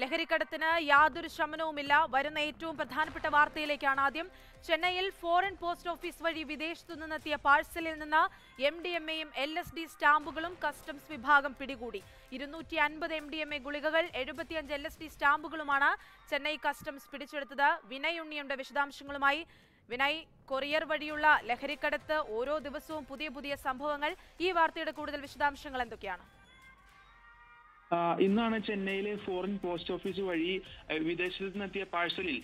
ലഹരിക്കടത്തിന് യാതൊരു ശമനവുമില്ല. വരുന്ന ഏറ്റവും പ്രധാനപ്പെട്ട വാർത്തയിലേക്കാണ് ആദ്യം. ചെന്നൈയിൽ ഫോറിൻ പോസ്റ്റ് ഓഫീസ് വഴി വിദേശത്തു നിന്നെത്തിയ പാഴ്സലിൽ നിന്ന് എം ഡി എം എയും എൽ എസ് ഡി സ്റ്റാമ്പുകളും കസ്റ്റംസ് വിഭാഗം പിടികൂടി. ഇരുന്നൂറ്റി അൻപത് എം ഡി എം എ ഗുളികകൾ എഴുപത്തിയഞ്ച് എൽ എസ് ഡി സ്റ്റാമ്പുകളുമാണ് ചെന്നൈ കസ്റ്റംസ് പിടിച്ചെടുത്തത്. വിനയ് ഉണ്ണിയുടെ വിശദാംശങ്ങളുമായി. വിനയ് കൊറിയർ വഴിയുള്ള ലഹരിക്കടത്ത് ഓരോ ദിവസവും പുതിയ പുതിയ സംഭവങ്ങൾ. ഈ വാർത്തയുടെ കൂടുതൽ വിശദാംശങ്ങൾ എന്തൊക്കെയാണ്? ഇന്നാണ് ചെന്നൈയിലെ ഫോറിൻ പോസ്റ്റ് ഓഫീസ് വഴി വിദേശത്ത് നിന്നെത്തിയ പാഴ്സലിൽ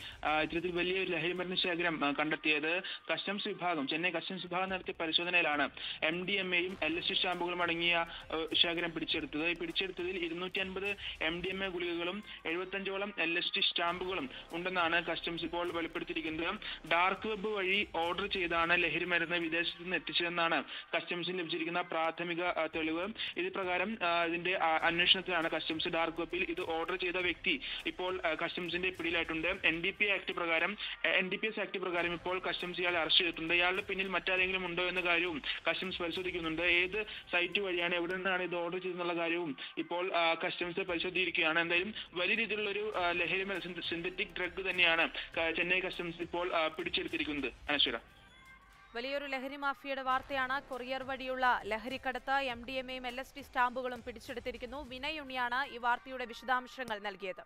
ഇത്തരത്തിൽ വലിയൊരു ലഹരി മരുന്ന് ശേഖരം കണ്ടെത്തിയത് കസ്റ്റംസ് വിഭാഗം ചെന്നൈ കസ്റ്റംസ് വിഭാഗം നടത്തിയ പരിശോധനയിലാണ്. എം ഡി എം എയും എൽ എസ് സ്റ്റാമ്പുകളും അടങ്ങിയ ശേഖരം പിടിച്ചെടുത്തത്. പിടിച്ചെടുത്തതിൽ ഇരുന്നൂറ്റി അൻപത് എം ഡി എം എ ഗുളികകളും എഴുപത്തഞ്ചോളം എൽ എസ് ടി സ്റ്റാമ്പുകളും ഉണ്ടെന്നാണ് കസ്റ്റംസ് ഇപ്പോൾ വെളിപ്പെടുത്തിയിരിക്കുന്നത്. ഡാർക്ക് വെബ് വഴി ഓർഡർ ചെയ്താണ് ലഹരി മരുന്ന് വിദേശത്ത് നിന്ന് എത്തിച്ചതെന്നാണ് കസ്റ്റംസിന് ലഭിച്ചിരിക്കുന്ന പ്രാഥമിക തെളിവ്. ഇത് പ്രകാരം ഇതിന്റെ ആ, അന്വേഷണത്തിലാണ് കസ്റ്റംസ് ഡാർക്ക് വെബിൽ ഇത് ഓർഡർ ചെയ്ത വ്യക്തി ഇപ്പോൾ കസ്റ്റംസിന്റെ പിടിയിലായിട്ടുണ്ട്. എൻ ഡി പി ആക്ട് പ്രകാരം N D P S act പ്രകാരം ഇപ്പോൾ കസ്റ്റംസ് ഇയാളെ അറസ്റ്റ് ചെയ്തിട്ടുണ്ട്. ഇയാളുടെ പിന്നിൽ മറ്റാരെങ്കിലും ഉണ്ടോ എന്ന കാര്യവും കസ്റ്റംസ് പരിശോധിക്കുന്നുണ്ട്. ഏത് സൈറ്റ് വഴിയാണ് എവിടെ നിന്നാണ് ഇത് ഓർഡർ ചെയ്തെന്നുള്ള കാര്യവും ഇപ്പോൾ കസ്റ്റംസ് പരിശോധിച്ചിരിക്കുകയാണ്. എന്തായാലും വലിയ രീതിയിലുള്ള ഒരു ലഹരി സിന്തറ്റിക് ഡ്രഗ് തന്നെയാണ് ചെന്നൈ കസ്റ്റംസ് ഇപ്പോൾ പിടിച്ചെടുത്തിരിക്കുന്നത്. അനശ്വര. വലിയൊരു ലഹരി മാഫിയയുടെ വാർത്തയാണ് കൊറിയർ വഴിയുള്ള ലഹരിക്കടത്ത് എം ഡി എം എയും എൽ എസ് ടി സ്റ്റാമ്പുകളും പിടിച്ചെടുത്തിരിക്കുന്നു. വിനയ് ഉണ്ണിയാണ് ഈ വാർത്തയുടെ വിശദാംശങ്ങൾ നൽകിയത്.